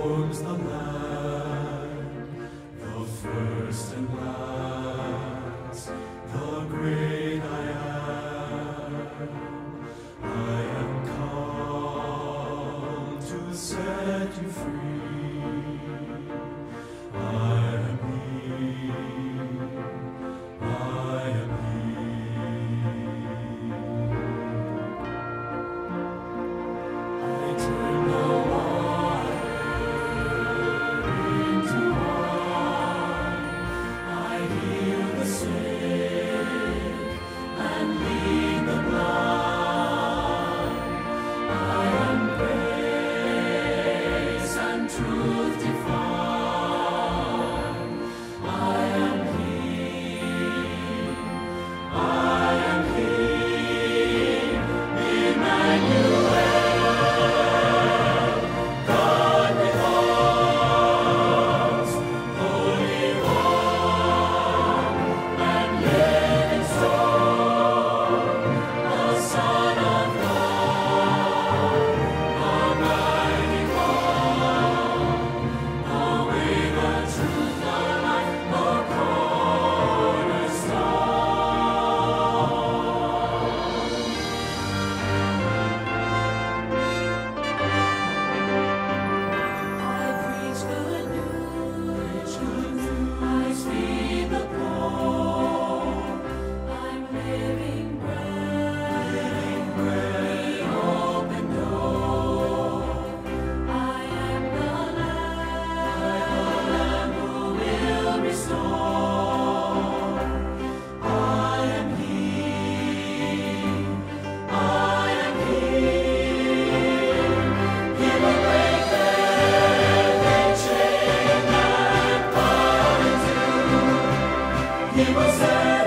the land, the first and last, the great I am. I am come to set you free. Joseph.